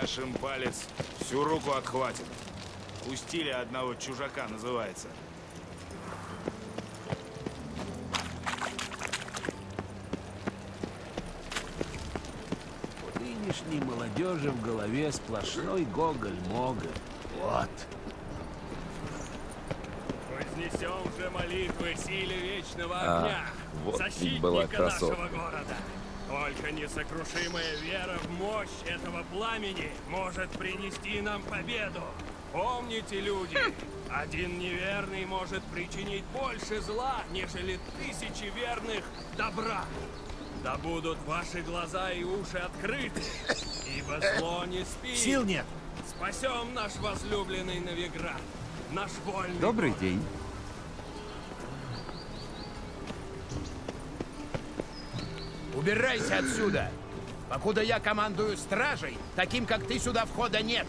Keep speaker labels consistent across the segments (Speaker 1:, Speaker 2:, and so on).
Speaker 1: Дашь им палец, всю руку отхватит. Пустили одного чужака, называется.
Speaker 2: У нынешней молодежи в голове сплошной гоголь-моголь. Вот.
Speaker 3: Вознесем же молитвы силе вечного
Speaker 4: А,
Speaker 3: огня,
Speaker 4: вот ведь
Speaker 3: защитника
Speaker 4: была красотка.
Speaker 3: нашего города. Только несокрушимая вера в мощь этого пламени может принести нам победу. Помните, люди, один неверный может причинить больше зла, нежели тысячи верных добра. Да будут ваши глаза и уши открыты, ибо зло не спит.
Speaker 5: Сил нет.
Speaker 3: Спасем наш возлюбленный Новиград, наш вольный
Speaker 6: Добрый
Speaker 3: город.
Speaker 6: день.
Speaker 5: Убирайся отсюда! Покуда я командую стражей, таким как ты сюда входа нет.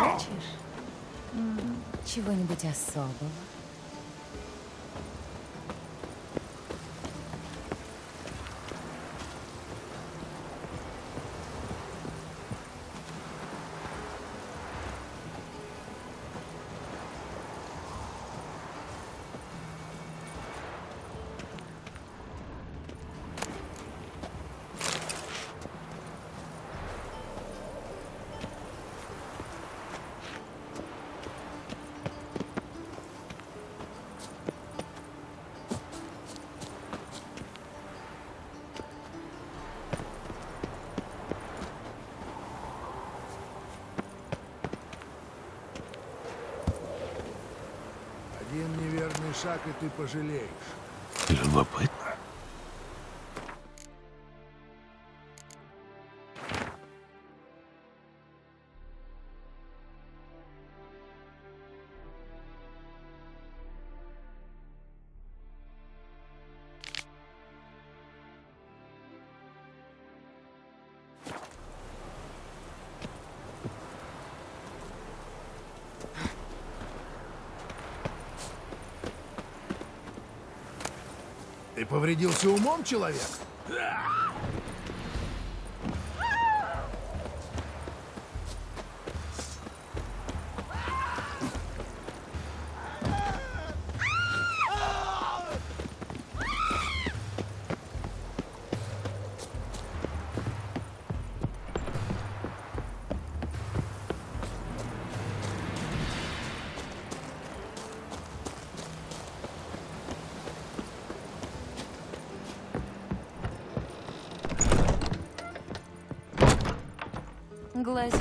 Speaker 7: Хочешь? Чего-нибудь особого?
Speaker 8: Шаг, и ты пожалеешь.
Speaker 2: Любопытно.
Speaker 8: Ты повредился умом, человек?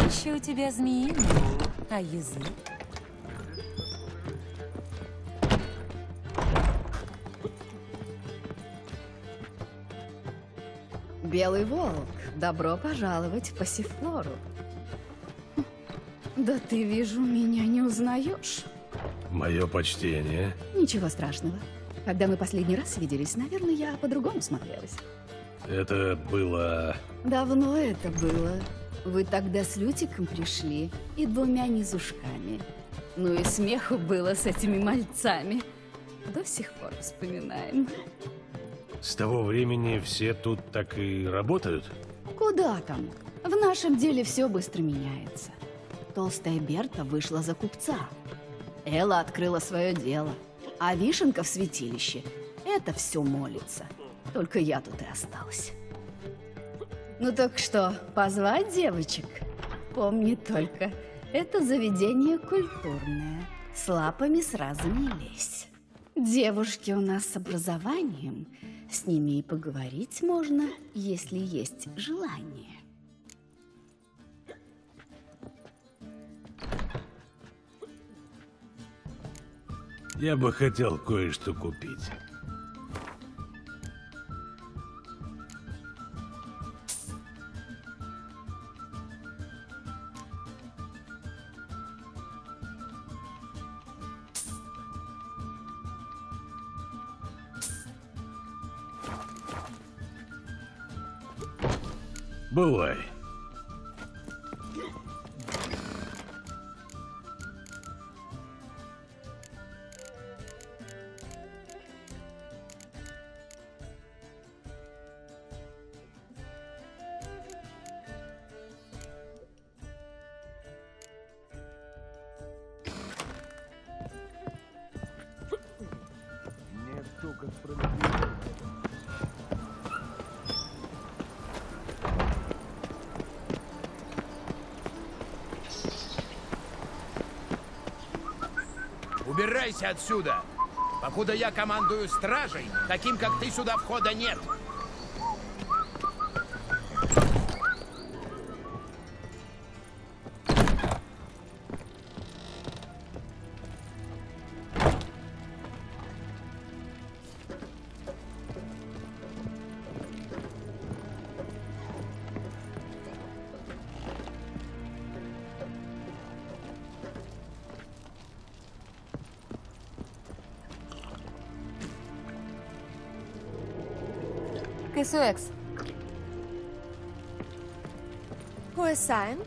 Speaker 7: Глазище у тебя змеиное, а язык?
Speaker 9: Белый волк, добро пожаловать в Пассифлору. Да ты, вижу, меня не узнаешь.
Speaker 2: Мое почтение.
Speaker 9: Ничего страшного. Когда мы последний раз виделись, наверное, я по-другому смотрелась.
Speaker 2: Это было...
Speaker 9: Давно это было. Вы тогда с Лютиком пришли и двумя низушками. Ну и смеху было с этими мальцами. До сих пор вспоминаем.
Speaker 2: С того времени все тут так и работают?
Speaker 9: Куда там? В нашем деле все быстро меняется. Толстая Берта вышла за купца. Элла открыла свое дело. А Вишенка в святилище. Это все молится. Только я тут и осталась. Ну так что, позвать девочек? Помни только, это заведение культурное. С лапами сразу не лезь. Девушки у нас с образованием. С ними и поговорить можно, если есть желание.
Speaker 10: Я бы хотел кое-что купить. boy.
Speaker 5: Убирайся отсюда! Покуда я командую стражей, таким как ты сюда входа нет.
Speaker 11: Six. Who is Sam?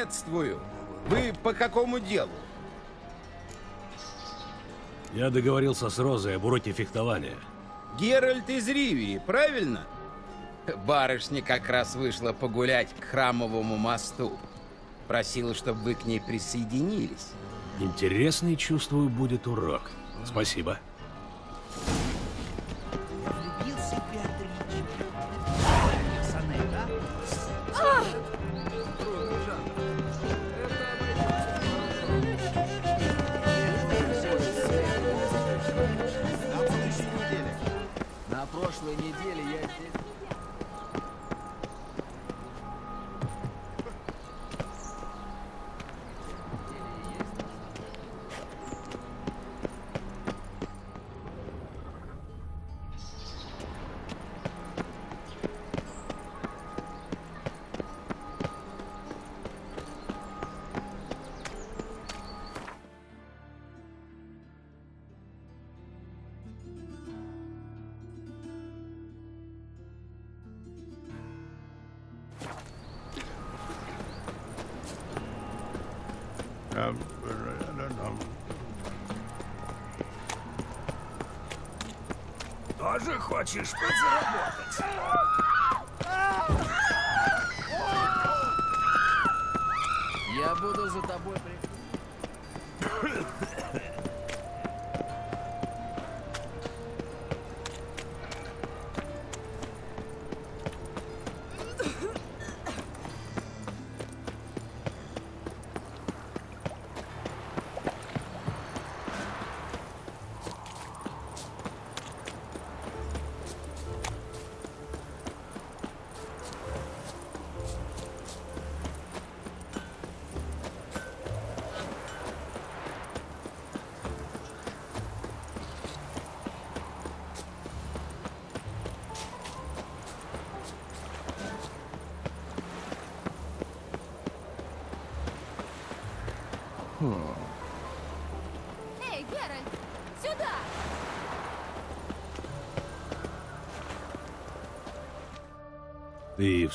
Speaker 5: Приветствую! Вы по какому делу?
Speaker 10: Я договорился с Розой об уроке фехтования.
Speaker 5: Геральт из Ривии, правильно? Барышня как раз вышла погулять к храмовому мосту. Просила, чтобы вы к ней присоединились.
Speaker 10: Интересный, чувствую, будет урок. Спасибо.
Speaker 6: Хочешь подзаработать?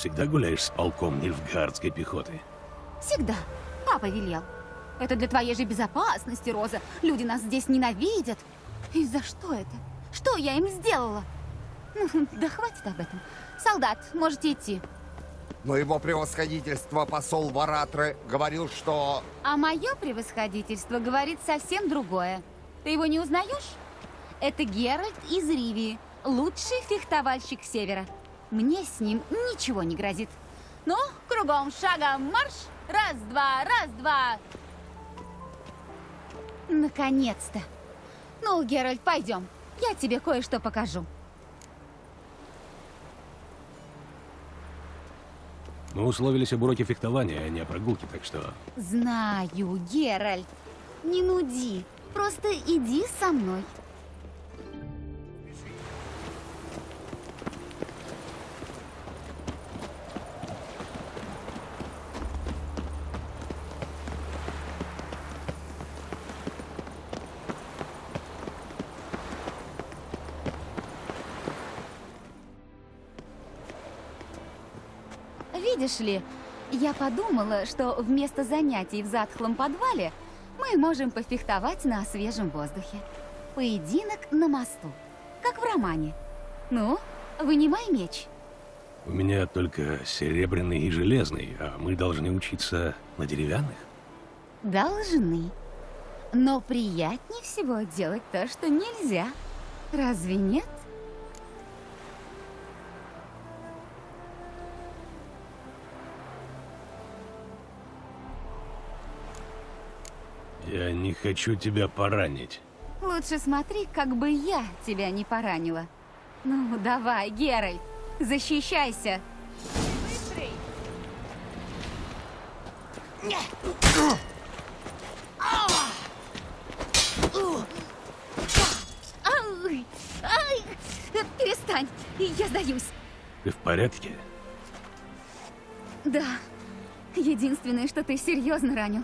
Speaker 10: Всегда гуляешь с полком Нильфгардской пехоты?
Speaker 12: Всегда. Папа велел. Это для твоей же безопасности, Роза. Люди нас здесь ненавидят. И за что это? Что я им сделала? Ну, да хватит об этом. Солдат, можете идти.
Speaker 13: Но его превосходительство посол Варатры говорил, что...
Speaker 12: А мое превосходительство говорит совсем другое. Ты его не узнаешь? Это Геральт из Ривии, лучший фехтовальщик Севера. Мне с ним ничего не грозит. Ну, кругом шагом марш! Раз-два, раз-два! Наконец-то! Ну, Геральт, пойдем. Я тебе кое-что покажу.
Speaker 10: Мы условились об уроке фехтования, а не о прогулке, так что...
Speaker 12: Знаю, Геральт. Не нуди. Просто иди со мной. Видишь ли, я подумала, что вместо занятий в затхлом подвале мы можем пофехтовать на свежем воздухе. Поединок на мосту, как в романе. Ну, вынимай меч.
Speaker 10: У меня только серебряный и железный, а мы должны учиться на деревянных.
Speaker 12: Должны. Но приятнее всего делать то, что нельзя. Разве нет?
Speaker 10: Я не хочу тебя поранить.
Speaker 12: Лучше смотри, как бы я тебя не поранила. Ну, давай, Геральт, защищайся. Быстрей! Перестань, я сдаюсь.
Speaker 10: Ты в порядке?
Speaker 12: Да, единственное, что ты серьезно ранил,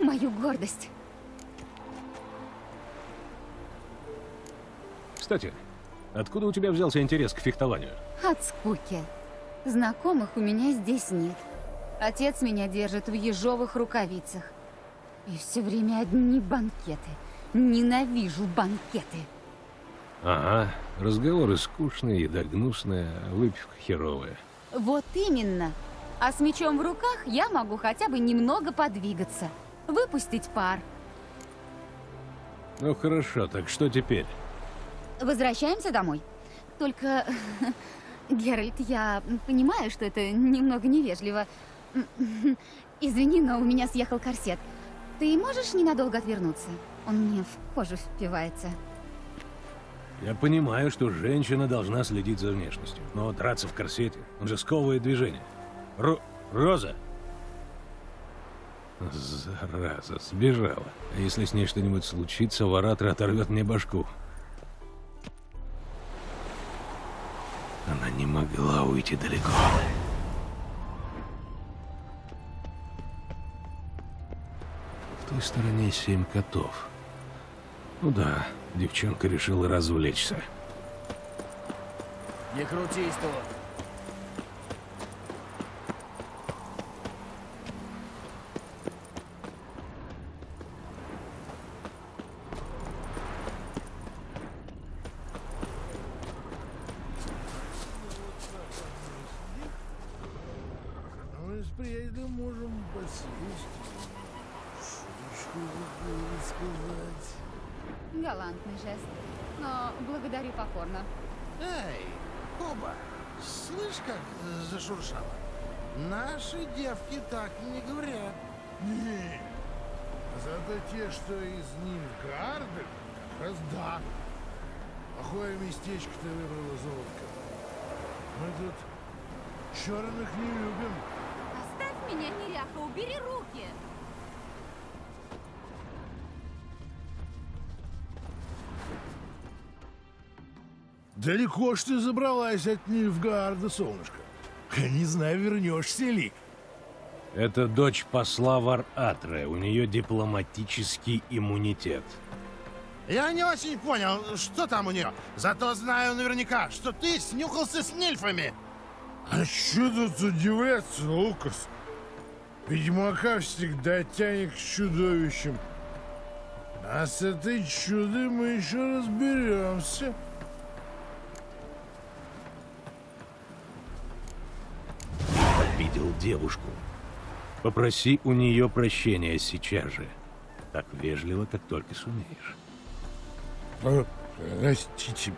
Speaker 12: мою гордость.
Speaker 10: Кстати, откуда у тебя взялся интерес к фехтованию?
Speaker 12: От скуки. Знакомых у меня здесь нет. Отец меня держит в ежовых рукавицах. И все время одни банкеты. Ненавижу банкеты.
Speaker 10: Ага, разговоры скучные, еда гнусная, выпивка херовая.
Speaker 12: Вот именно. А с мечом в руках я могу хотя бы немного подвигаться. Выпустить пар.
Speaker 10: Ну хорошо, так что теперь?
Speaker 12: Возвращаемся домой. Только, Геральт, я понимаю, что это немного невежливо. Извини, но у меня съехал корсет. Ты можешь ненадолго отвернуться? Он мне в кожу впивается.
Speaker 10: Я понимаю, что женщина должна следить за внешностью, но драться в корсете, он же сковывает движение. Ро... Роза! Зараза, сбежала. А если с ней что-нибудь случится, Варатра оторвет мне башку. Она не могла уйти далеко. В той стороне семь котов. Ну да, девчонка решила развлечься.
Speaker 6: Не крутись тут.
Speaker 8: Мы с приятелем можем посесть. Шуточку какую сказать.
Speaker 12: Галантный жест. Но благодарю покорно.
Speaker 14: Эй, Коба, слышь, как э, зашуршало? Наши девки так не говорят.
Speaker 8: Не, зато те, что из Нильфгарда, как раз да. Плохое местечко ты выбрала, золотко. Мы тут черных не любим.
Speaker 12: Оставь меня, неряха, убери руки!
Speaker 8: Далеко ж ты забралась от Нильфгарда, солнышко. Не знаю, вернешься ли.
Speaker 10: Это дочь посла Вар-Атре. У нее дипломатический иммунитет.
Speaker 14: Я не очень понял, что там у нее. Зато знаю наверняка, что ты снюхался с нильфами.
Speaker 8: А что тут удивляться, Лукас? Ведьмака всегда тянет к чудовищам. А с этой чудой мы еще разберемся.
Speaker 10: Обидел девушку. Попроси у нее прощения сейчас же. Так вежливо, как только сумеешь.
Speaker 8: Э, Простите,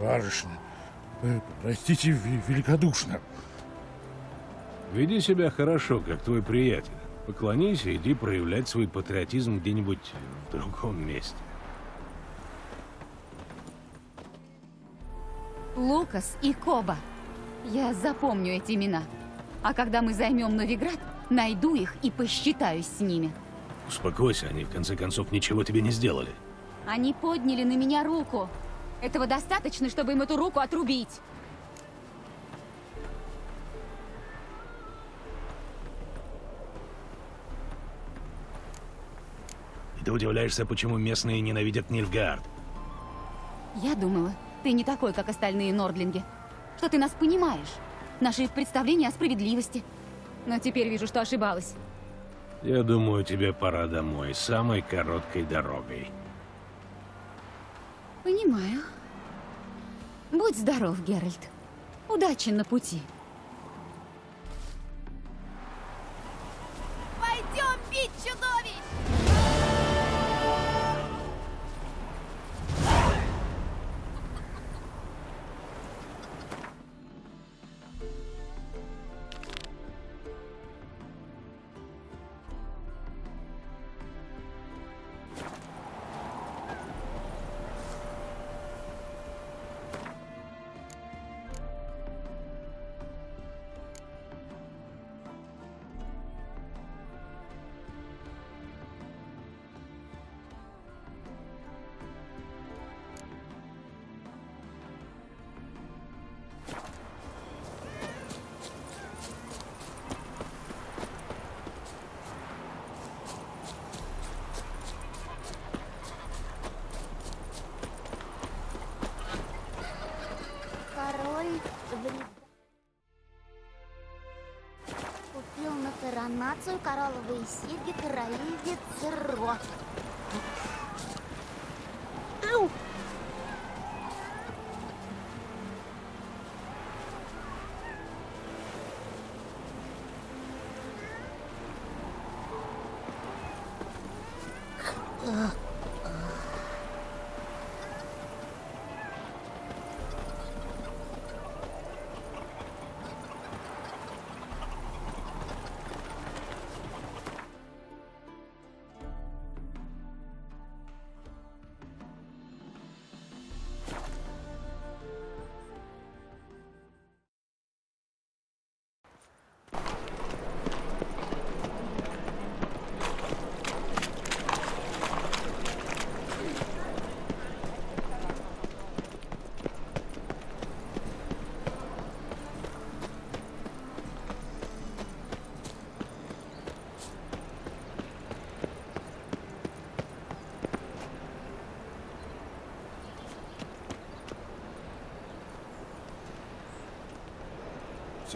Speaker 8: барышня. Э, Простите ве- великодушно.
Speaker 10: Веди себя хорошо, как твой приятель. Поклонись и иди проявлять свой патриотизм где-нибудь в другом месте.
Speaker 12: Лукас и Коба. Я запомню эти имена. А когда мы займем Новиград, найду их и посчитаюсь с ними.
Speaker 10: Успокойся, они в конце концов ничего тебе не сделали.
Speaker 12: Они подняли на меня руку. Этого достаточно, чтобы им эту руку отрубить.
Speaker 10: И ты удивляешься, почему местные ненавидят Нильфгаард.
Speaker 12: Я думала, ты не такой, как остальные нордлинги. Что ты нас понимаешь. Наши представления о справедливости. Но теперь вижу, что ошибалась.
Speaker 10: Я думаю, тебе пора домой, самой короткой дорогой.
Speaker 12: Понимаю. Будь здоров, Геральт. Удачи на пути.
Speaker 15: Коронацию коралловые серьги королевицы Ро.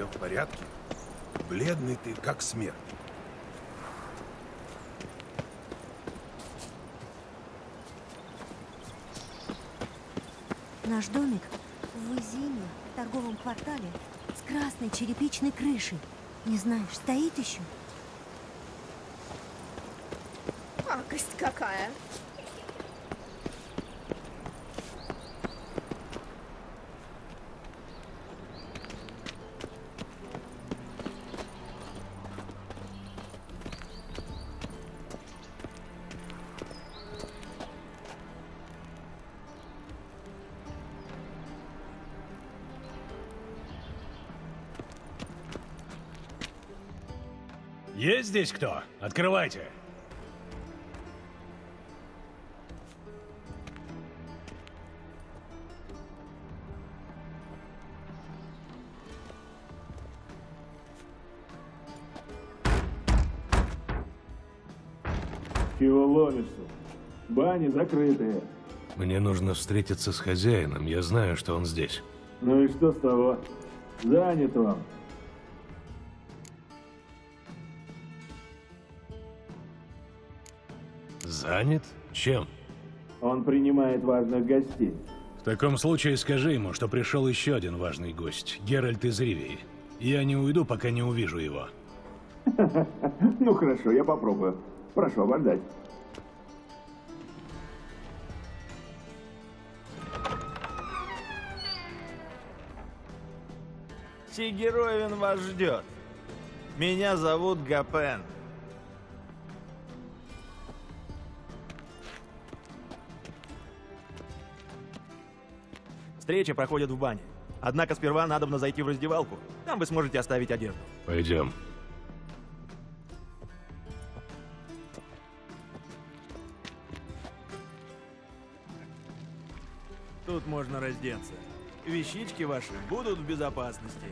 Speaker 16: Все в порядке? Бледный ты, как смерть.
Speaker 17: Наш домик в Изине, в торговом квартале, с красной черепичной крышей. Не знаешь, стоит еще?
Speaker 4: Пакость какая.
Speaker 10: Здесь кто? Открывайте.
Speaker 18: Чего ломишься? Бани закрытые.
Speaker 10: Мне нужно встретиться с хозяином. Я знаю, что он здесь.
Speaker 18: Ну и что с того? Занят он.
Speaker 10: Занят? Чем?
Speaker 18: Он принимает важных гостей.
Speaker 10: В таком случае скажи ему, что пришел еще один важный гость, Геральт из Ривии. Я не уйду, пока не увижу его.
Speaker 18: Ну хорошо, я попробую. Прошу обождать.
Speaker 19: Сигеровин вас ждет. Меня зовут Гапен.
Speaker 20: Встреча проходит в бане. Однако сперва надо зайти в раздевалку. Там вы сможете оставить одежду.
Speaker 10: Пойдем.
Speaker 20: Тут можно раздеться. Вещички ваши будут в безопасности.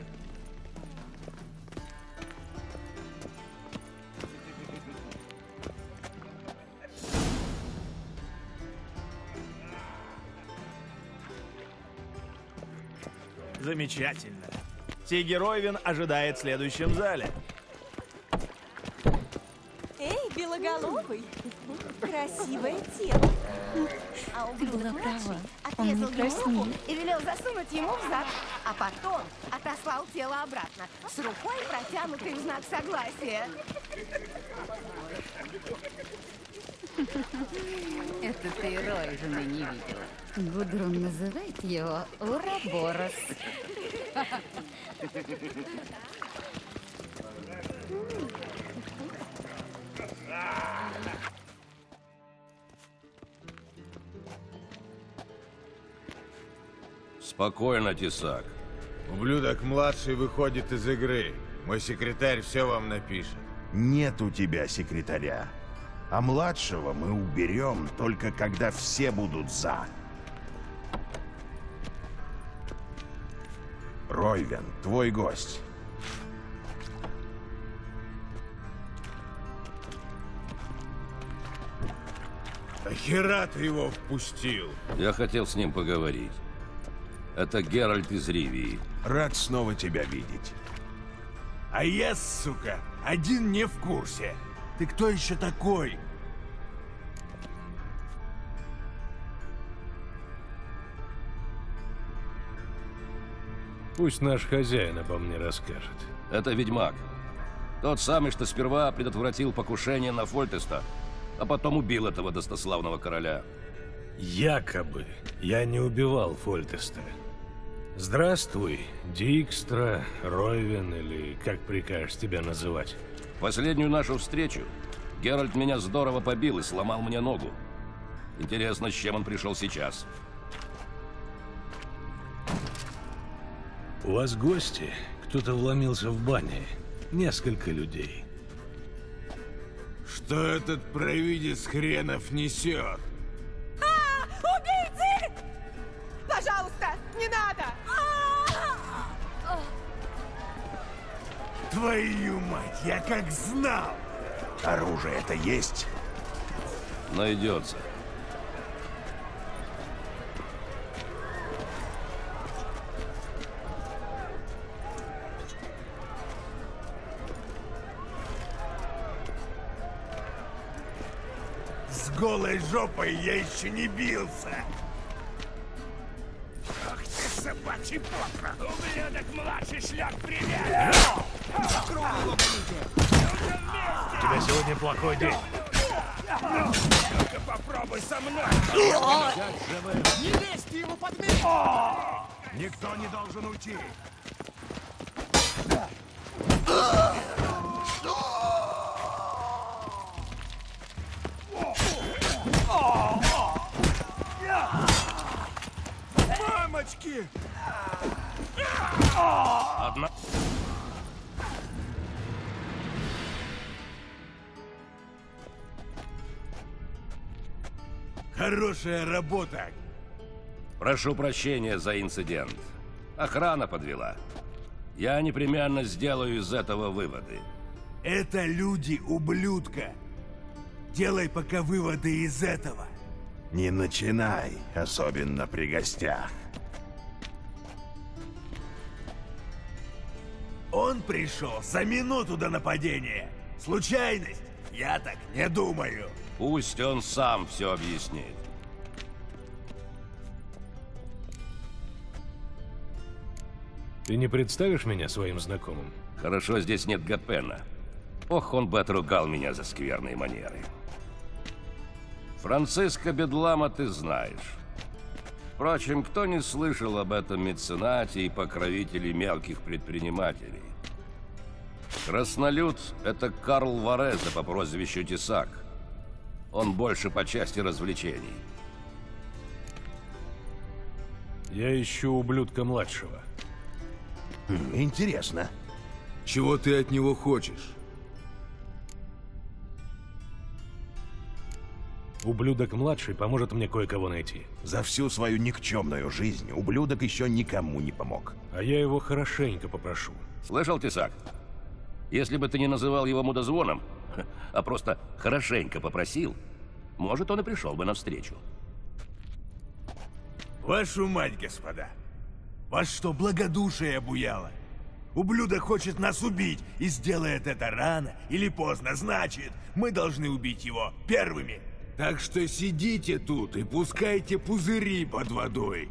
Speaker 20: Замечательно. Сигеровин ожидает в следующем зале.
Speaker 21: Эй, белоголовый, красивое тело. А
Speaker 17: Ты была права. Он не краснеет.
Speaker 21: и велел засунуть ему в зад, а потом отослал тело обратно с рукой, протянутой в знак согласия.
Speaker 12: Это ты Рой жены не видела. Гудрун называет его Ураборос.
Speaker 22: Спокойно, Тесак.
Speaker 19: Ублюдок младший выходит из игры. Мой секретарь все вам напишет.
Speaker 23: Нет у тебя секретаря. А младшего мы уберем только когда все будут за. Ройвен, твой гость.
Speaker 19: А хера ты его впустил?
Speaker 22: Я хотел с ним поговорить. Это Геральт из Ривии.
Speaker 23: Рад снова тебя видеть.
Speaker 19: А я, сука, один не в курсе. Ты кто еще такой?
Speaker 10: Пусть наш хозяин обо мне расскажет.
Speaker 22: Это ведьмак. Тот самый, что сперва предотвратил покушение на Фольтеста, а потом убил этого достославного короля.
Speaker 10: Якобы я не убивал Фольтеста. Здравствуй, Дикстра, Ройвен или как прикажешь тебя называть.
Speaker 22: Последнюю нашу встречу Геральт меня здорово побил и сломал мне ногу. Интересно, с чем он пришел сейчас.
Speaker 10: У вас гости? Кто-то вломился в бане. Несколько людей.
Speaker 19: Что этот провидец хренов несет?
Speaker 21: А, убийцы! Пожалуйста, не надо!
Speaker 23: Твою мать, я как знал! Оружие это есть?
Speaker 22: Найдется.
Speaker 19: Голой жопой я еще не бился. Ах ты собачий попрох! Ублюдок младший шлях привет!
Speaker 10: У тебя сегодня плохой день.
Speaker 19: Только попробуй со мной!
Speaker 24: Не лезьте ему под меч!
Speaker 23: Никто не должен уйти.
Speaker 19: Мамочки!
Speaker 22: Одна...
Speaker 19: Хорошая работа!
Speaker 22: Прошу прощения за инцидент. Охрана подвела. Я непременно сделаю из этого выводы.
Speaker 19: Это люди ублюдка. Делай пока выводы из этого.
Speaker 23: Не начинай, особенно при гостях.
Speaker 19: Он пришел за минуту до нападения. Случайность? Я так не думаю.
Speaker 22: Пусть он сам все объяснит.
Speaker 10: Ты не представишь меня своим знакомым?
Speaker 22: Хорошо, здесь нет Гапена. Ох, он бы отругал меня за скверные манеры. Франциско Бедлама ты знаешь. Впрочем, кто не слышал об этом меценате и покровителе мелких предпринимателей? Краснолюд — это Карл Вареза по прозвищу Тесак. Он больше по части развлечений.
Speaker 10: Я ищу ублюдка младшего.
Speaker 25: Хм, Интересно.
Speaker 19: Чего ты от него хочешь?
Speaker 10: Ублюдок младший поможет мне кое-кого найти.
Speaker 25: За всю свою никчемную жизнь ублюдок еще никому не помог.
Speaker 10: А я его хорошенько попрошу.
Speaker 22: Слышал, Тесак? Если бы ты не называл его мудозвоном, а просто хорошенько попросил, может, он и пришел бы навстречу.
Speaker 19: Вашу мать, господа! Вас что, благодушие обуяло? Ублюдок хочет нас убить и сделает это рано или поздно. Значит, мы должны убить его первыми. Так что сидите тут и пускайте пузыри под водой.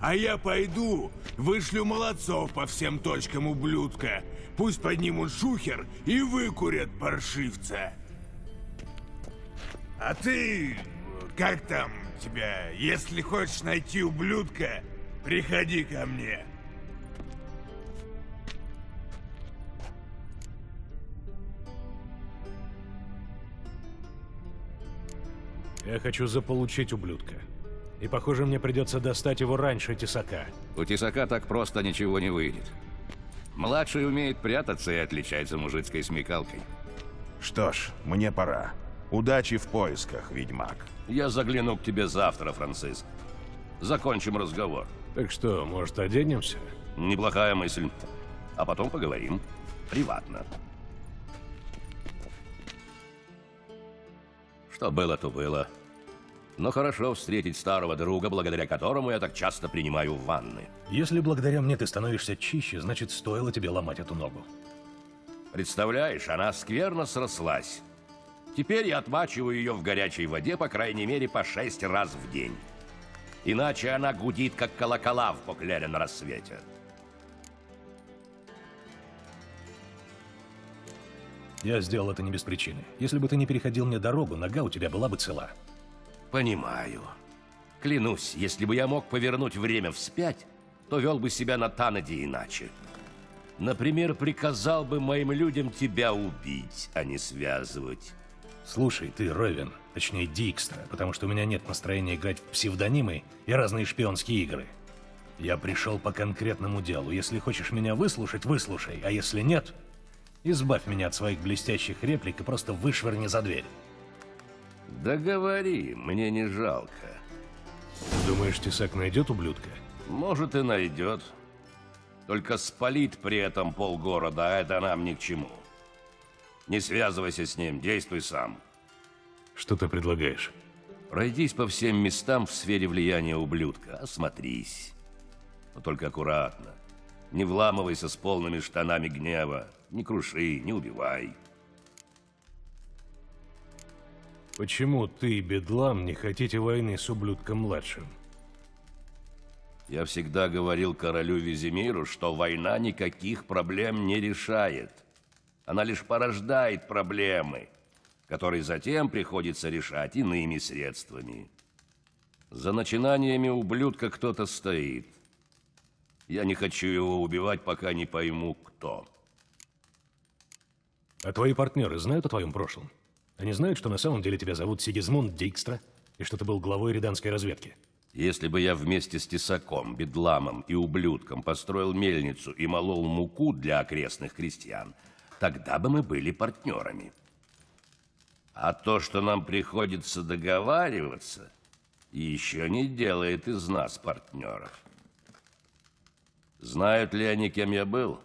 Speaker 19: А я пойду, вышлю молодцов по всем точкам ублюдка. Пусть поднимут шухер и выкурят паршивца. А ты, как там тебя, если хочешь найти ублюдка, приходи ко мне.
Speaker 10: Я хочу заполучить ублюдка. И похоже, мне придется достать его раньше Тесака.
Speaker 22: У Тесака так просто ничего не выйдет. Младший умеет прятаться и отличается мужицкой смекалкой.
Speaker 25: Что ж, мне пора. Удачи в поисках, ведьмак.
Speaker 22: Я загляну к тебе завтра, Франциск. Закончим разговор.
Speaker 10: Так что, может, оденемся?
Speaker 22: Неплохая мысль. А потом поговорим. Приватно. Что было, то было. Но хорошо встретить старого друга, благодаря которому я так часто принимаю ванны.
Speaker 10: Если благодаря мне ты становишься чище, значит, стоило тебе ломать эту ногу.
Speaker 22: Представляешь, она скверно срослась. Теперь я отмачиваю ее в горячей воде, по крайней мере, по шесть раз в день. Иначе она гудит, как колокола в поклере на рассвете.
Speaker 10: Я сделал это не без причины. Если бы ты не переходил мне дорогу, нога у тебя была бы цела.
Speaker 22: Понимаю. Клянусь, если бы я мог повернуть время вспять, то вел бы себя на Танаде иначе. Например, приказал бы моим людям тебя убить, а не связывать.
Speaker 10: Слушай, ты Ровен, точнее Дикстра, потому что у меня нет настроения играть в псевдонимы и разные шпионские игры. Я пришел по конкретному делу. Если хочешь меня выслушать, выслушай, а если нет, избавь меня от своих блестящих реплик и просто вышвырни за дверь.
Speaker 22: Да говори, мне не жалко.
Speaker 10: Думаешь, Тесак найдет ублюдка?
Speaker 22: Может и найдет. Только спалит при этом полгорода, а это нам ни к чему. Не связывайся с ним, действуй сам.
Speaker 10: Что ты предлагаешь?
Speaker 22: Пройдись по всем местам в сфере влияния ублюдка, осмотрись. Но только аккуратно. Не вламывайся с полными штанами гнева. Не круши, не убивай.
Speaker 10: Почему ты, Бедлам, не хотите войны с ублюдком-младшим?
Speaker 22: Я всегда говорил королю Визимиру, что война никаких проблем не решает. Она лишь порождает проблемы, которые затем приходится решать иными средствами. За начинаниями ублюдка кто-то стоит. Я не хочу его убивать, пока не пойму, кто.
Speaker 10: А твои партнеры знают о твоем прошлом? Они знают, что на самом деле тебя зовут Сигизмунд Дикстра, и что ты был главой риданской разведки?
Speaker 22: Если бы я вместе с Тесаком, Бедламом и ублюдком построил мельницу и молол муку для окрестных крестьян, тогда бы мы были партнерами. А то, что нам приходится договариваться, еще не делает из нас партнеров. Знают ли они, кем я был?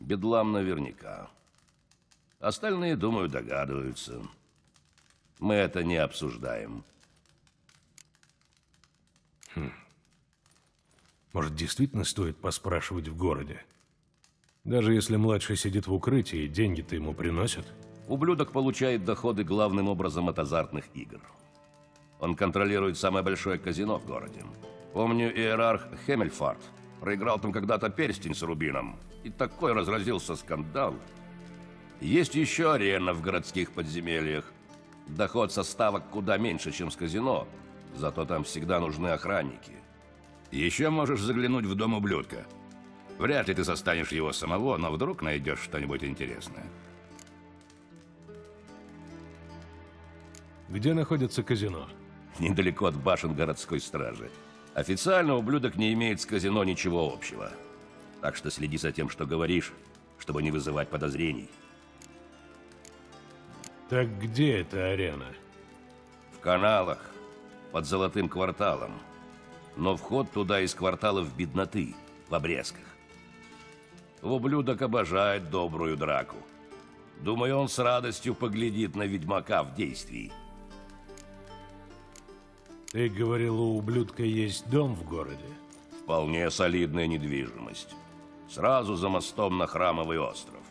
Speaker 22: Бедлам наверняка. Остальные, думаю, догадываются. Мы это не обсуждаем.
Speaker 10: Хм. Может, действительно стоит поспрашивать в городе? Даже если младший сидит в укрытии, деньги-то ему приносят?
Speaker 22: Ублюдок получает доходы главным образом от азартных игр. Он контролирует самое большое казино в городе. Помню, иерарх Хемельфарт проиграл там когда-то перстень с рубином. И такой разразился скандал. Есть еще арена в городских подземельях. Доход со ставок куда меньше, чем с казино. Зато там всегда нужны охранники.
Speaker 26: Еще можешь заглянуть в дом ублюдка. Вряд ли ты застанешь его самого, но вдруг найдешь что-нибудь интересное.
Speaker 10: Где находится казино?
Speaker 22: Недалеко от башен городской стражи. Официально ублюдок не имеет с казино ничего общего. Так что следи за тем, что говоришь, чтобы не вызывать подозрений.
Speaker 10: Так где эта арена?
Speaker 22: В каналах, под золотым кварталом. Но вход туда из кварталов бедноты, в обрезках. Ублюдок обожает добрую драку. Думаю, он с радостью поглядит на ведьмака в действии.
Speaker 10: Ты говорил, у ублюдка есть дом в городе?
Speaker 22: Вполне солидная недвижимость. Сразу за мостом на Храмовый остров.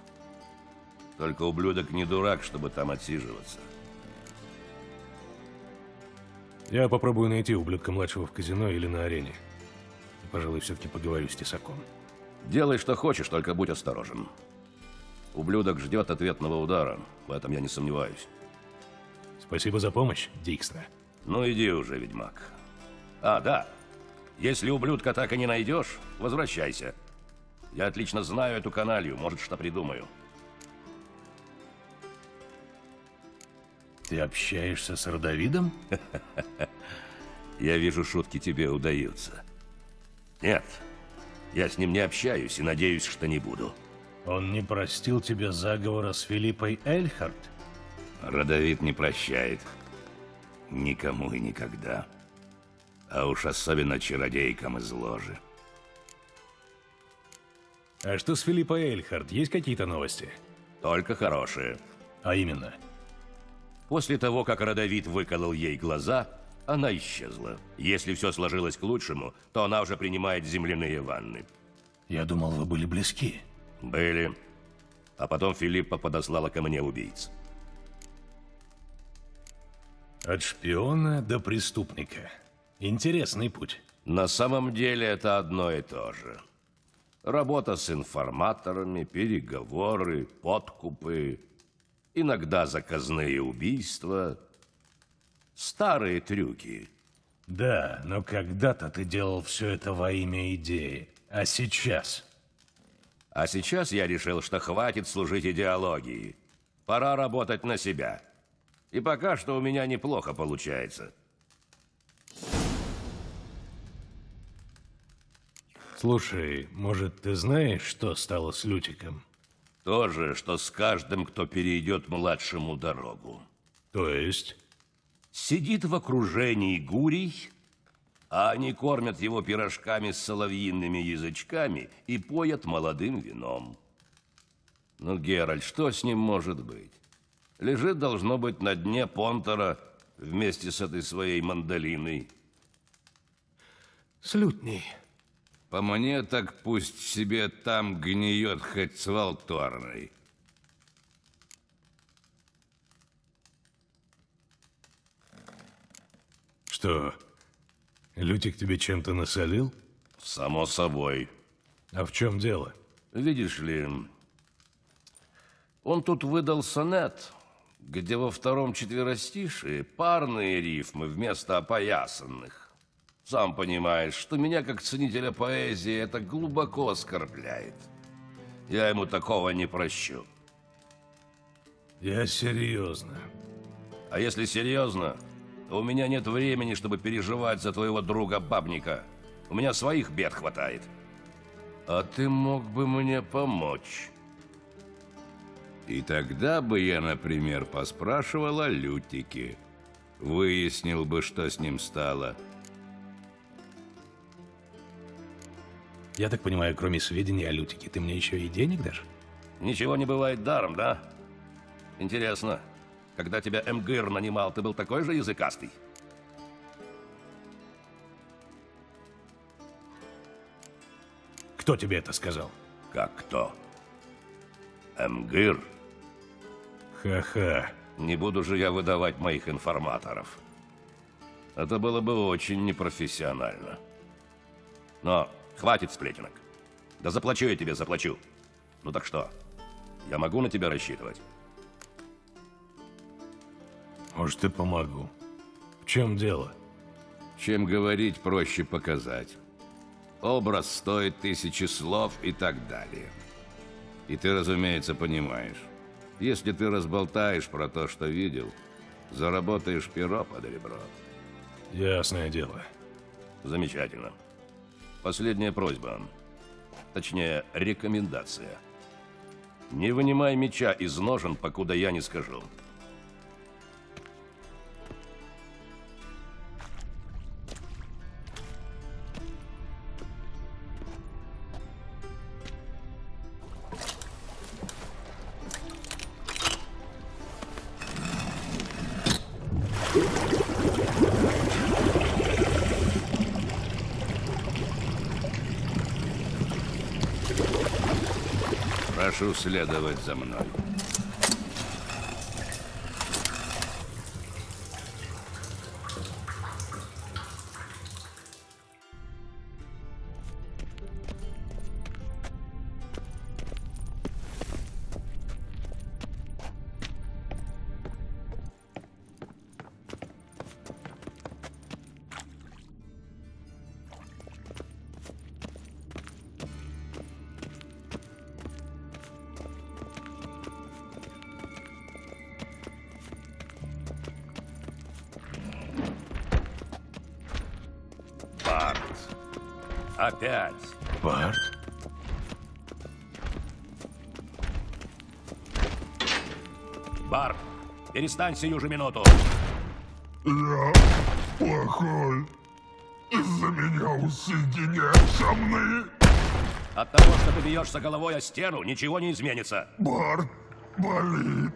Speaker 22: Только ублюдок не дурак, чтобы там отсиживаться.
Speaker 10: Я попробую найти ублюдка младшего в казино или на арене. И, пожалуй, все-таки поговорю с Тесаком.
Speaker 22: Делай, что хочешь, только будь осторожен. Ублюдок ждет ответного удара, в этом я не сомневаюсь.
Speaker 10: Спасибо за помощь, Дикстра.
Speaker 22: Ну иди уже, ведьмак. А, да. Если ублюдка так и не найдешь, возвращайся. Я отлично знаю эту каналью, может, что придумаю.
Speaker 10: Ты общаешься с Родовидом?
Speaker 22: Я вижу, шутки тебе удаются. Нет, я с ним не общаюсь и надеюсь, что не буду.
Speaker 10: Он не простил тебе заговора с Филиппой Эльхард?
Speaker 26: Родовид не прощает. Никому и никогда. А уж особенно чародейкам из ложи.
Speaker 10: А что с Филиппой Эльхард? Есть какие-то новости?
Speaker 22: Только хорошие.
Speaker 10: А именно?
Speaker 22: После того, как Родовид выколол ей глаза, она исчезла. Если все сложилось к лучшему, то она уже принимает земляные ванны.
Speaker 10: Я думал, вы были близки.
Speaker 22: Были. А потом Филиппа подослала ко мне убийц.
Speaker 10: От шпиона до преступника. Интересный путь.
Speaker 22: На самом деле это одно и то же. Работа с информаторами, переговоры, подкупы, иногда заказные убийства, старые трюки.
Speaker 10: Да, но когда-то ты делал все это во имя идеи. А сейчас?
Speaker 22: А сейчас я решил, что хватит служить идеологии. Пора работать на себя. И пока что у меня неплохо получается.
Speaker 10: Слушай, может, ты знаешь, что стало с Лютиком?
Speaker 22: То же, что с каждым, кто перейдет младшему дорогу.
Speaker 10: То есть?
Speaker 22: Сидит в окружении гурий, а они кормят его пирожками с соловьиными язычками и поят молодым вином. Ну, Геральт, что с ним может быть? Лежит, должно быть, на дне Понтера вместе с этой своей мандолиной.
Speaker 10: С лютней.
Speaker 26: По мне, так пусть себе там гниет хоть с волторной.
Speaker 10: Что, Лютик тебе чем-то насолил?
Speaker 22: Само собой.
Speaker 10: А в чем дело?
Speaker 22: Видишь ли, он тут выдал сонет, где во втором четверостишии парные рифмы вместо опоясанных. Сам понимаешь, что меня, как ценителя поэзии, это глубоко оскорбляет. Я ему такого не прощу.
Speaker 10: Я серьезно.
Speaker 22: А если серьезно, то у меня нет времени, чтобы переживать за твоего друга-бабника. У меня своих бед хватает. А ты мог бы мне помочь.
Speaker 26: И тогда бы я, например, поспрашивал о Лютике. Выяснил бы, что с ним стало.
Speaker 10: Я так понимаю, кроме сведений о Лютике, ты мне еще и денег дашь?
Speaker 22: Ничего не бывает даром, да? Интересно, когда тебя МГИР нанимал, ты был такой же языкастый?
Speaker 10: Кто тебе это сказал?
Speaker 22: Как кто? МГИР?
Speaker 10: Ха-ха.
Speaker 22: Не буду же я выдавать моих информаторов. Это было бы очень непрофессионально. Но хватит сплетенок. Да заплачу я тебе, заплачу. Ну так что, я могу на тебя рассчитывать?
Speaker 10: Может, и помогу. В чем дело?
Speaker 26: Чем говорить, проще показать. Образ стоит тысячи слов и так далее. И ты, разумеется, понимаешь. Если ты разболтаешь про то, что видел, заработаешь перо под ребро.
Speaker 10: Ясное дело.
Speaker 22: Замечательно. Последняя просьба. Точнее, рекомендация. Не вынимай меча из ножен, покуда я не скажу.
Speaker 26: Следовать за мной.
Speaker 22: Опять.
Speaker 10: Барт?
Speaker 22: Барт, перестань сию же минуту.
Speaker 27: Я плохой. Из-за меня у Сиги нет сомны.
Speaker 22: От того, что ты бьешься головой о стену, ничего не изменится.
Speaker 27: Барт болит.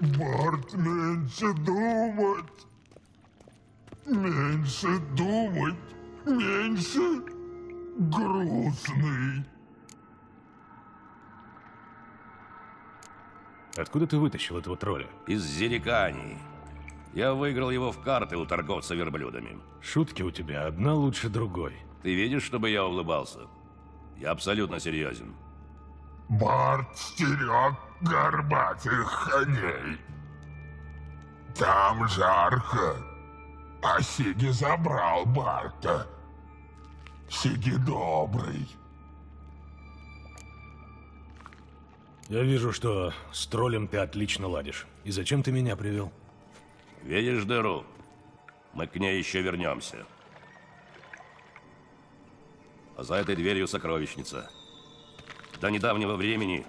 Speaker 27: Барт, меньше думать. Меньше думать. Меньше грустный.
Speaker 10: Откуда ты вытащил этого тролля?
Speaker 22: Из Зерикании. Я выиграл его в карты у торговца верблюдами.
Speaker 10: Шутки у тебя одна лучше другой.
Speaker 22: Ты видишь, чтобы я улыбался? Я абсолютно серьезен.
Speaker 27: Барт стерег горбатых коней. Там жарко. А Сиги забрал Барта. Сиги добрый.
Speaker 10: Я вижу, что с троллем ты отлично ладишь. И зачем ты меня привел?
Speaker 22: Видишь дыру? Мы к ней еще вернемся. А за этой дверью сокровищница. До недавнего времени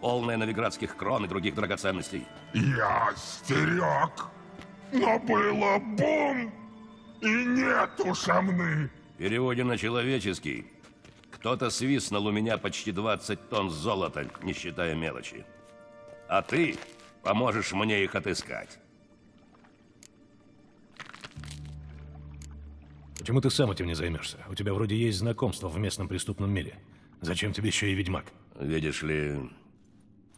Speaker 22: полная новиградских крон и других драгоценностей.
Speaker 27: Я стерег. Но было бум, и нету шамны.
Speaker 22: В переводе на человеческий. Кто-то свистнул у меня почти 20 тонн золота, не считая мелочи. А ты поможешь мне их отыскать.
Speaker 10: Почему ты сам этим не займешься? У тебя вроде есть знакомство в местном преступном мире. Зачем тебе еще и ведьмак?
Speaker 22: Видишь ли,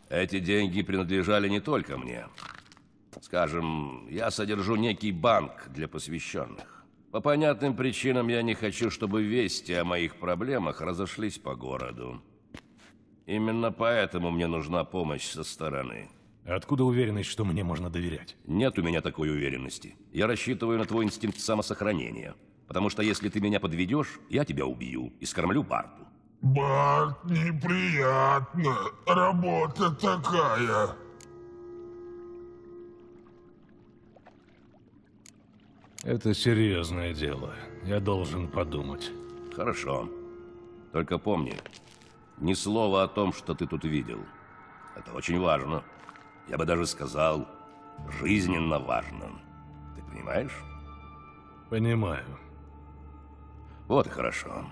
Speaker 22: эти деньги принадлежали не только мне. Скажем, я содержу некий банк для посвященных. По понятным причинам я не хочу, чтобы вести о моих проблемах разошлись по городу. Именно поэтому мне нужна помощь со стороны.
Speaker 10: Откуда уверенность, что мне можно доверять?
Speaker 22: Нет у меня такой уверенности. Я рассчитываю на твой инстинкт самосохранения. Потому что если ты меня подведешь, я тебя убью и скормлю Барту.
Speaker 27: Барт, неприятно. Работа такая.
Speaker 10: Это серьезное дело. Я должен подумать.
Speaker 22: Хорошо. Только помни, ни слова о том, что ты тут видел. Это очень важно. Я бы даже сказал, жизненно важно. Ты понимаешь?
Speaker 10: Понимаю.
Speaker 22: Вот и хорошо.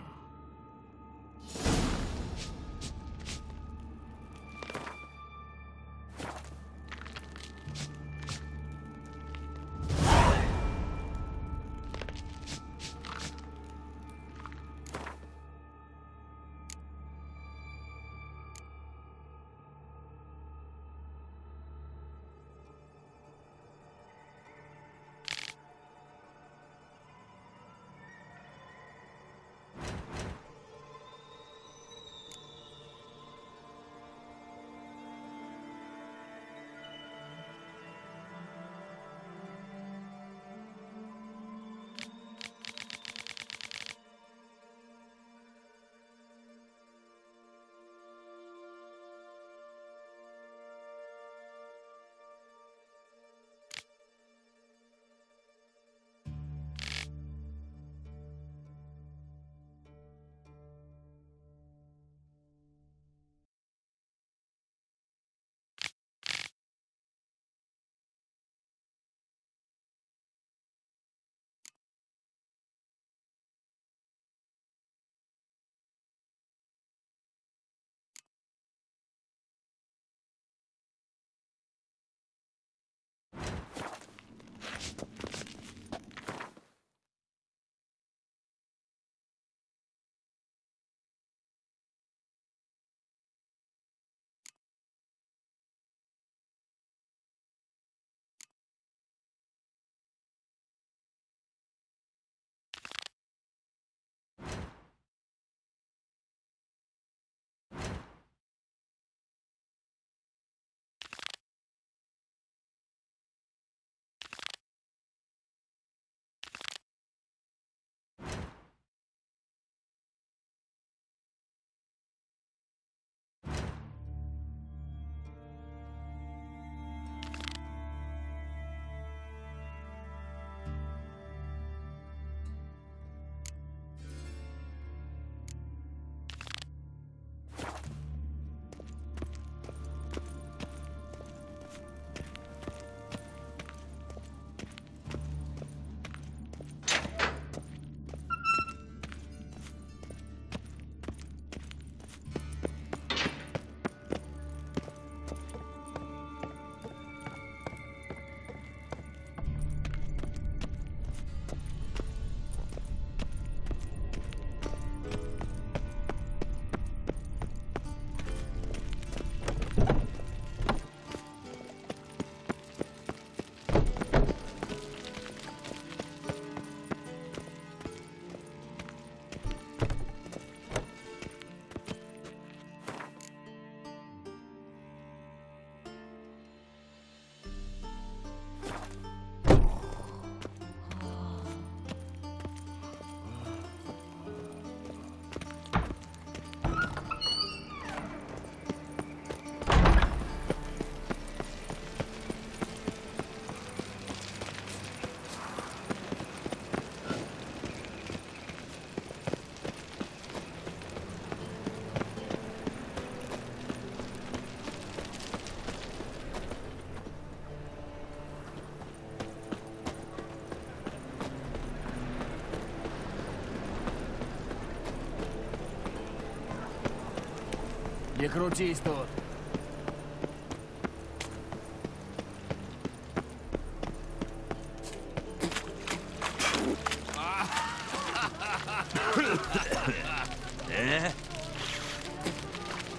Speaker 6: Не крутись тут.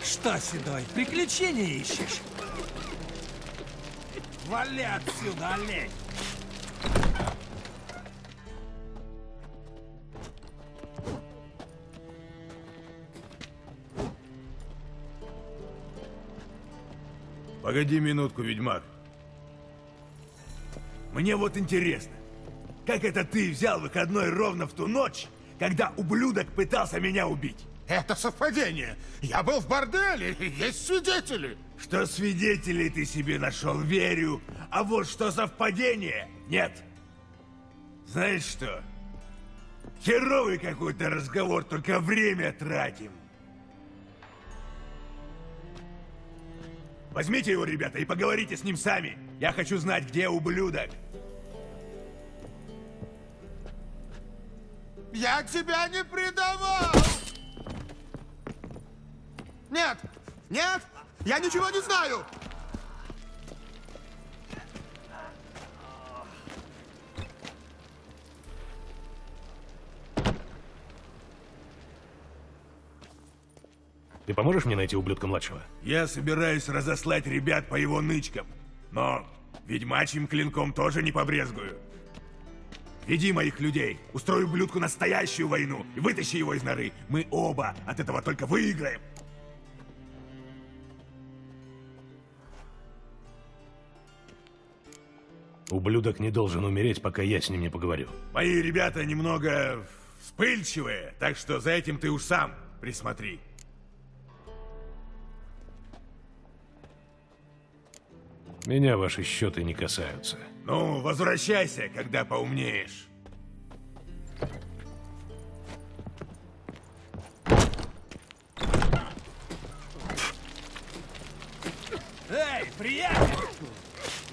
Speaker 19: Что, Седой, приключения ищешь? Вали отсюда, олень! Погоди минутку, ведьмак. Мне вот интересно, как это ты взял выходной ровно в ту ночь, когда ублюдок пытался меня убить?
Speaker 14: Это совпадение. Я был в борделе, есть свидетели.
Speaker 19: Что свидетелей ты себе нашел, верю. А вот что совпадение, нет. Знаешь что? Херовый какой-то разговор, только время тратим. Возьмите его, ребята, и поговорите с ним сами. Я хочу знать, где ублюдок.
Speaker 14: Я тебя не предавал! Нет! Нет! Я ничего не знаю!
Speaker 10: Ты поможешь мне найти ублюдка младшего?
Speaker 19: Я собираюсь разослать ребят по его нычкам. Но ведьмачьим клинком тоже не побрезгую. Веди моих людей, устрой ублюдку настоящую войну и вытащи его из норы. Мы оба от этого только выиграем.
Speaker 10: Ублюдок не должен умереть, пока я с ним не поговорю.
Speaker 19: Мои ребята немного вспыльчивые, так что за этим ты уж сам присмотри.
Speaker 10: Меня ваши счеты не касаются.
Speaker 19: Ну, возвращайся, когда поумнеешь. Эй, приятель!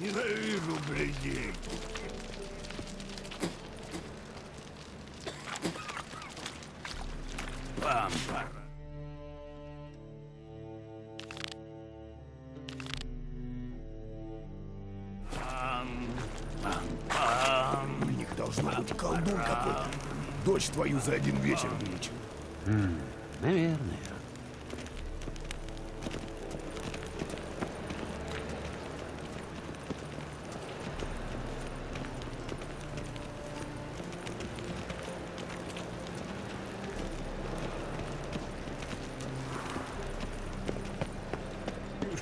Speaker 19: Ненавижу блядей. Бампар.
Speaker 16: Должно быть колдун какой-то. Дочь твою за один вечер вылечил.
Speaker 28: Наверное.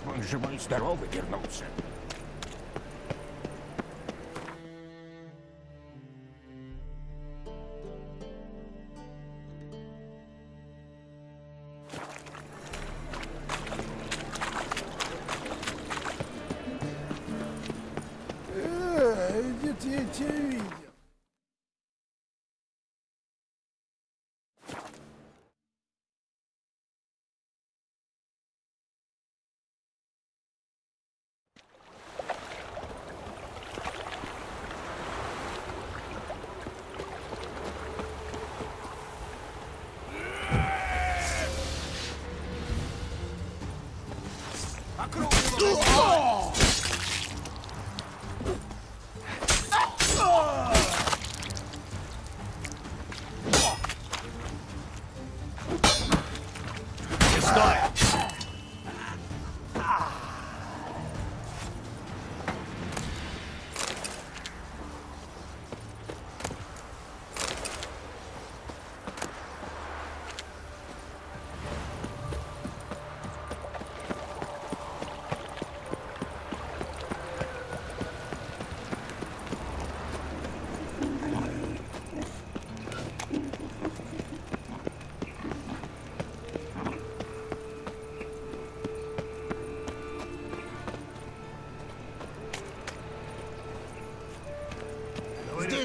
Speaker 27: Бы он живой и здоровый вернулся.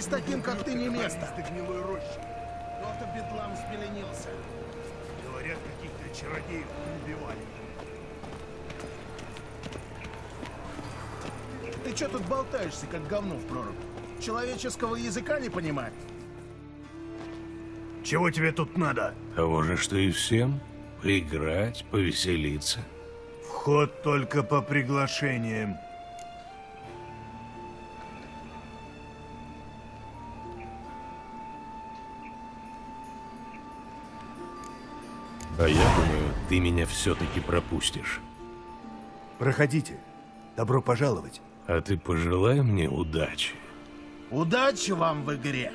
Speaker 8: Таким, как ты, не место.
Speaker 16: гнилой рощи.
Speaker 8: Кто-то бедлам спеленился.
Speaker 16: Говорят, каких-то чародеев убивали.
Speaker 14: Ты что тут болтаешься, как говно в прорубь? Человеческого языка не понимаешь?
Speaker 16: Чего тебе тут надо?
Speaker 10: Того же, что и всем. Поиграть, повеселиться.
Speaker 19: Вход только по приглашениям.
Speaker 10: А я думаю, ты меня все-таки пропустишь.
Speaker 19: Проходите. Добро пожаловать.
Speaker 10: А ты пожелай мне удачи.
Speaker 14: Удачи вам в игре.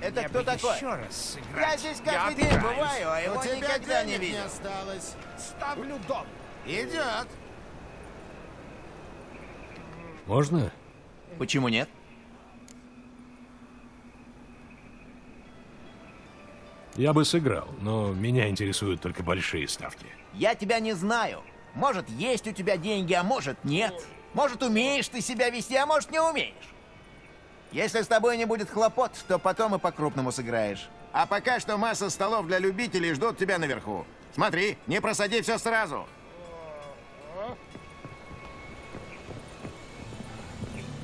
Speaker 29: Это кто такой?
Speaker 16: Еще раз
Speaker 29: Я здесь каждый день бываю, а его
Speaker 14: У тебя
Speaker 29: никогда не видел.
Speaker 14: осталось.
Speaker 16: Ставлю дом.
Speaker 14: Идет.
Speaker 10: Можно?
Speaker 29: Почему нет?
Speaker 10: Я бы сыграл, но меня интересуют только большие ставки.
Speaker 29: Я тебя не знаю. Может, есть у тебя деньги, а может, нет. Может, умеешь ты себя вести, а может, не умеешь. Если с тобой не будет хлопот, то потом и по-крупному сыграешь. А пока что масса столов для любителей ждут тебя наверху. Смотри, не просади все сразу.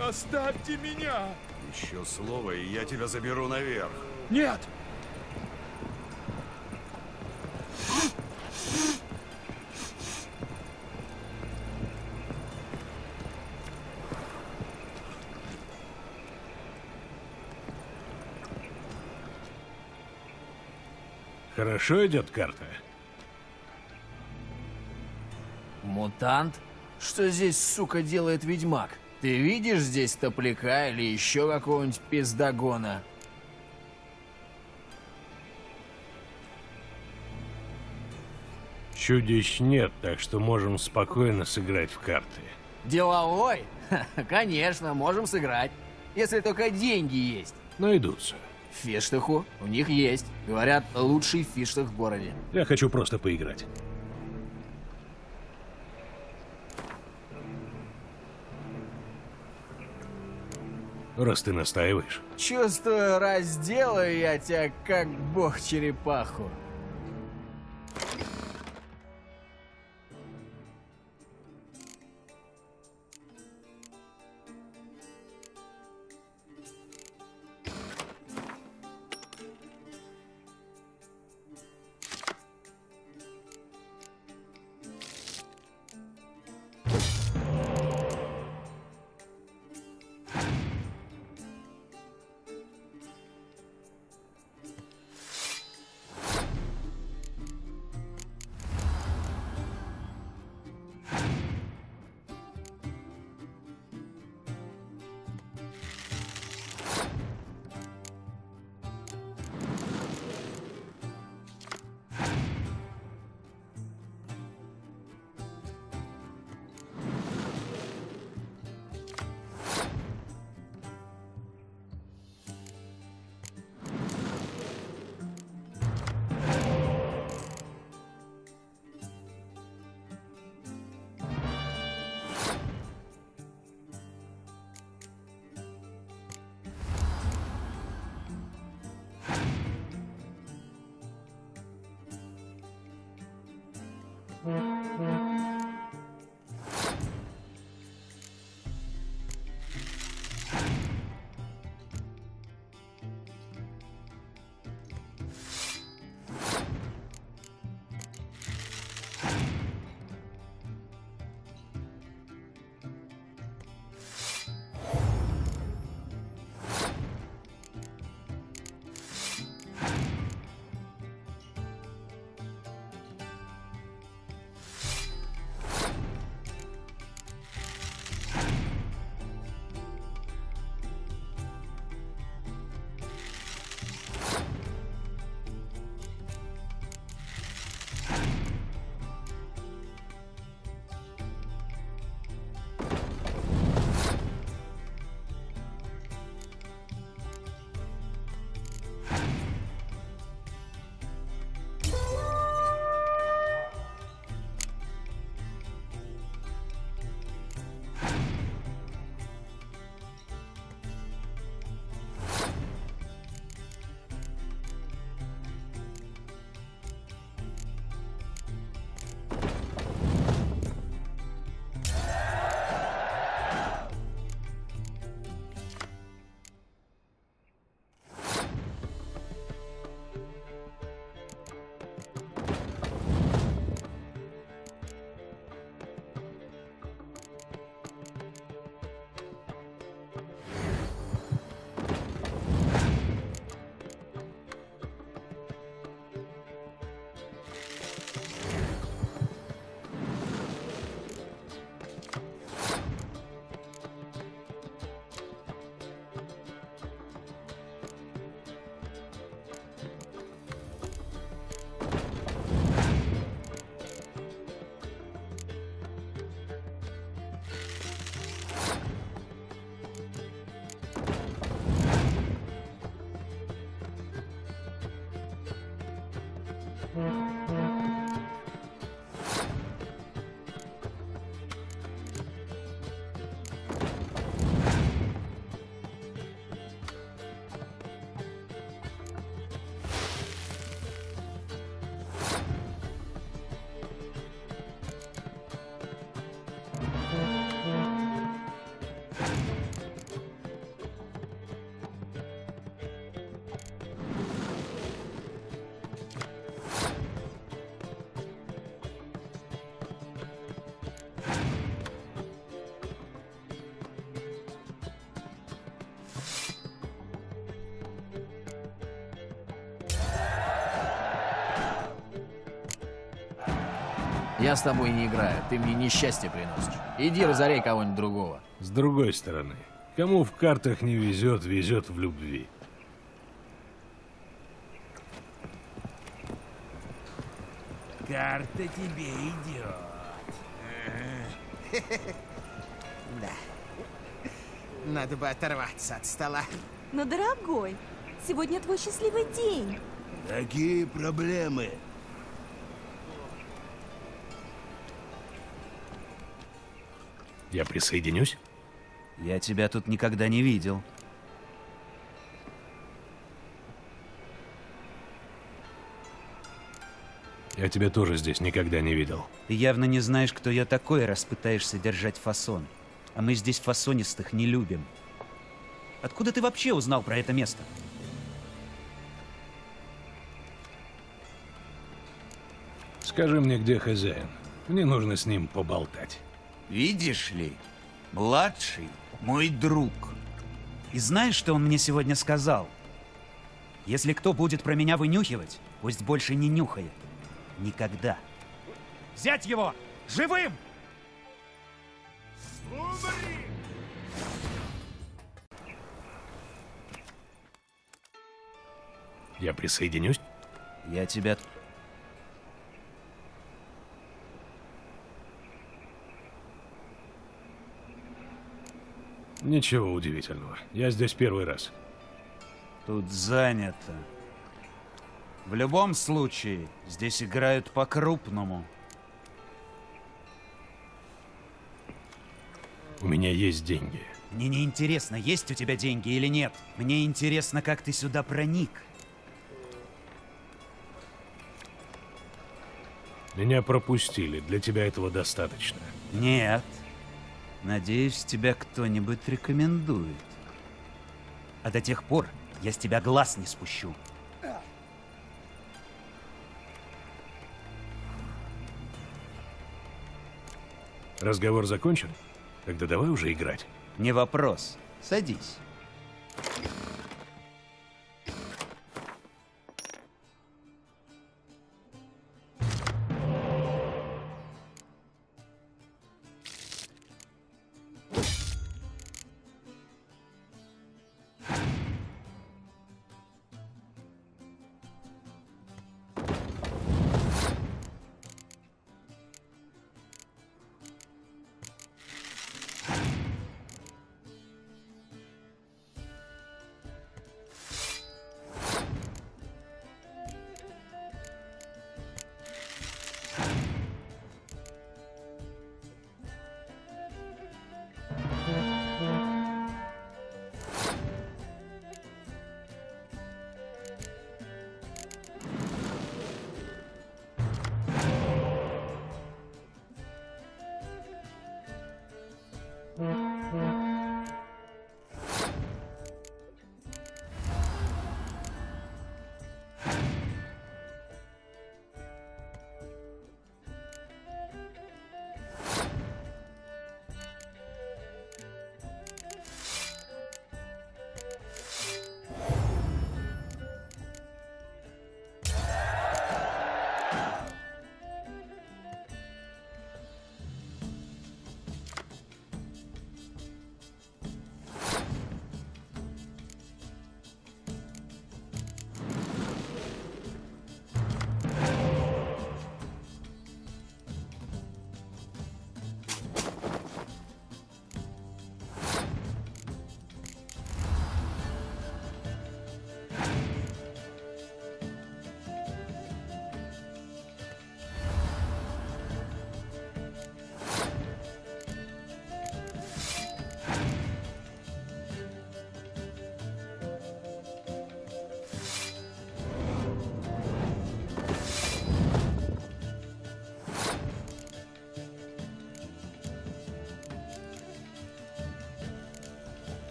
Speaker 1: Оставьте меня!
Speaker 30: Еще слово, и я тебя заберу наверх.
Speaker 1: Нет!
Speaker 10: Хорошо идет карта?
Speaker 6: Мутант? Что здесь, сука, делает ведьмак? Ты видишь здесь топляка или еще какого-нибудь пиздогона?
Speaker 10: Чудищ нет, так что можем спокойно сыграть в карты.
Speaker 6: Деловой? Конечно, можем сыграть. Если только деньги есть.
Speaker 10: Найдутся.
Speaker 6: В Фиштаху у них есть. Говорят, лучший фиштах в городе.
Speaker 10: Я хочу просто поиграть. Раз ты настаиваешь.
Speaker 6: Чувствую, разделаю я тебя, как бог черепаху. Я с тобой не играю, ты мне несчастье приносишь. Иди разоряй кого-нибудь другого.
Speaker 10: С другой стороны, кому в картах не везет, везет в любви.
Speaker 14: Карта тебе идет.
Speaker 31: Да. Надо бы оторваться от стола.
Speaker 21: Но, дорогой, сегодня твой счастливый день.
Speaker 16: Какие проблемы?
Speaker 10: Я присоединюсь?
Speaker 32: Я тебя тут никогда не видел.
Speaker 10: Я тебя тоже здесь никогда не видел.
Speaker 32: Ты явно не знаешь, кто я такой, раз пытаешься держать фасон. А мы здесь фасонистых не любим. Откуда ты вообще узнал про это место?
Speaker 10: Скажи мне, где хозяин. Мне нужно с ним поболтать.
Speaker 32: Видишь ли, младший мой друг. И знаешь, что он мне сегодня сказал? Если кто будет про меня вынюхивать, пусть больше не нюхает. Никогда. Взять его! Живым!
Speaker 10: Я присоединюсь?
Speaker 32: Я тебя...
Speaker 10: Ничего удивительного. Я здесь первый раз.
Speaker 32: Тут занято. В любом случае, здесь играют по-крупному.
Speaker 10: У меня есть деньги.
Speaker 32: Мне не интересно, есть у тебя деньги или нет. Мне интересно, как ты сюда проник.
Speaker 10: Меня пропустили. Для тебя этого достаточно.
Speaker 32: Нет. Надеюсь, тебя кто-нибудь рекомендует. А до тех пор я с тебя глаз не спущу.
Speaker 10: Разговор закончен? Тогда давай уже играть.
Speaker 32: Не вопрос. Садись.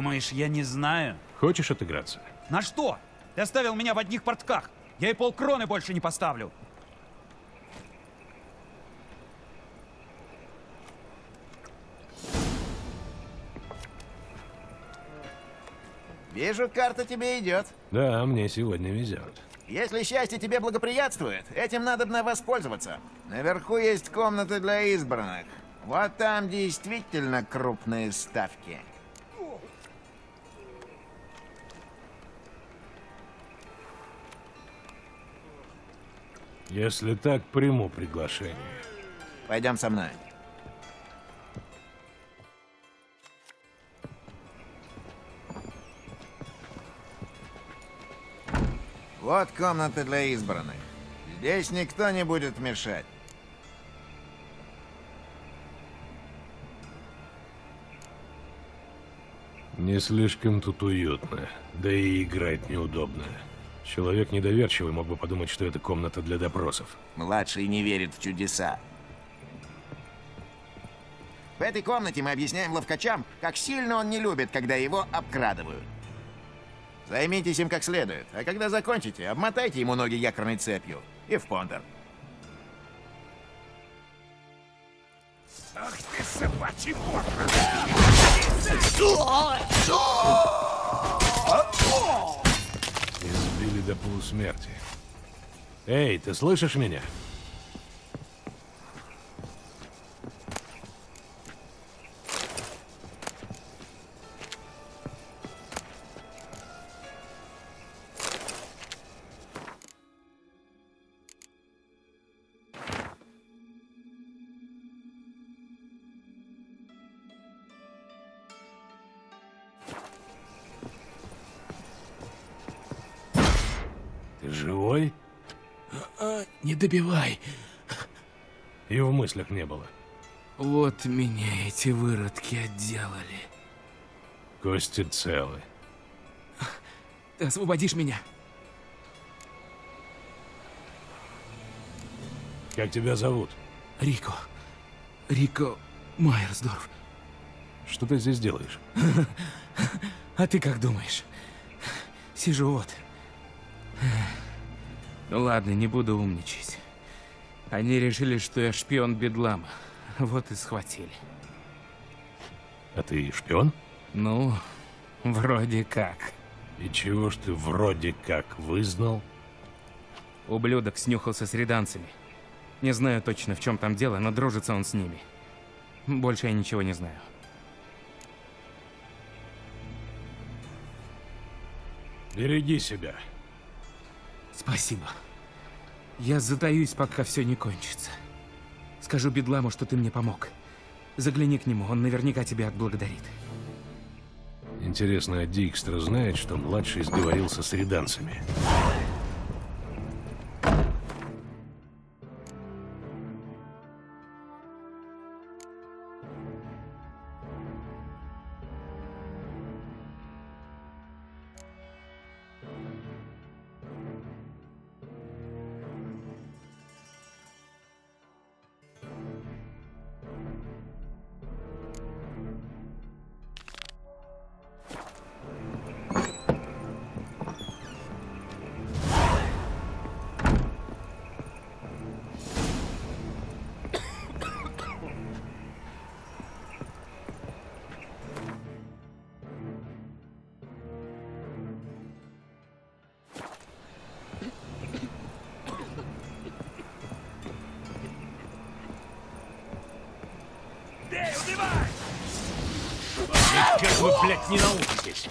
Speaker 32: Думаешь, я не знаю?
Speaker 10: Хочешь отыграться?
Speaker 32: На что? Ты оставил меня в одних портках. Я и полкроны больше не поставлю.
Speaker 29: Вижу, карта тебе идет.
Speaker 10: Да, мне сегодня везет.
Speaker 29: Если счастье тебе благоприятствует, этим надо бы воспользоваться. Наверху есть комната для избранных. Вот там действительно крупные ставки.
Speaker 10: Если так, приму приглашение.
Speaker 29: Пойдем со мной. Вот комната для избранных. Здесь никто не будет мешать.
Speaker 10: Не слишком тут уютно, да и играть неудобно. Человек недоверчивый мог бы подумать, что это комната для допросов.
Speaker 29: Младший не верит в чудеса. В этой комнате мы объясняем ловкачам, как сильно он не любит, когда его обкрадывают. Займитесь им как следует, а когда закончите, обмотайте ему ноги якорной цепью и в понтер.
Speaker 33: Ах ты, собачий
Speaker 10: Избили до полусмерти. Эй, ты слышишь меня?
Speaker 15: Добивай.
Speaker 10: И в мыслях не было.
Speaker 15: Вот меня эти выродки отделали.
Speaker 10: Кости целы.
Speaker 15: Ты освободишь меня?
Speaker 10: Как тебя зовут?
Speaker 15: Рико. Рико Майерсдорф.
Speaker 10: Что ты здесь делаешь?
Speaker 15: А ты как думаешь? Сижу вот. Ну ладно, не буду умничать. Они решили, что я шпион Бедлама. Вот и схватили.
Speaker 10: А ты шпион?
Speaker 15: Ну, вроде как.
Speaker 10: И чего ж ты вроде как вызнал?
Speaker 15: Ублюдок снюхался с реданцами. Не знаю точно, в чем там дело, но дружится он с ними. Больше я ничего не знаю.
Speaker 10: Береги себя.
Speaker 15: Спасибо. Я затаюсь, пока все не кончится. Скажу Бедламу, что ты мне помог. Загляни к нему, он наверняка тебя отблагодарит.
Speaker 10: Интересно, а Дикстра знает, что младший сговорился с реданцами? Вы, блядь, не научитесь?